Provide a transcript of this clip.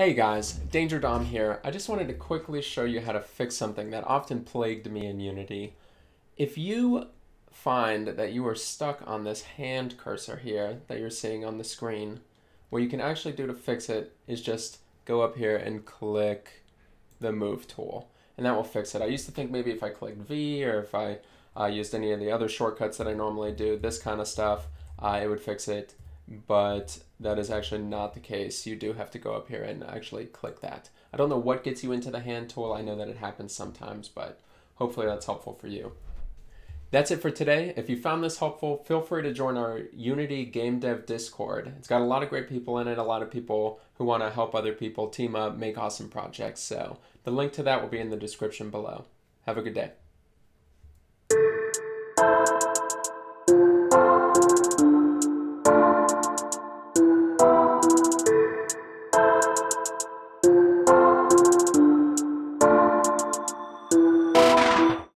Hey guys, Danger Dom here. I just wanted to quickly show you how to fix something that often plagued me in Unity. If you find that you are stuck on this hand cursor here that you're seeing on the screen, what you can actually do to fix it is just go up here and click the move tool and that will fix it. I used to think maybe if I clicked V or if I uh, used any of the other shortcuts that I normally do, this kind of stuff, uh, it would fix it but that is actually not the case. You do have to go up here and actually click that. I don't know what gets you into the hand tool. I know that it happens sometimes, but hopefully that's helpful for you. That's it for today. If you found this helpful, feel free to join our Unity Game Dev Discord. It's got a lot of great people in it, a lot of people who want to help other people team up, make awesome projects. So the link to that will be in the description below. Have a good day.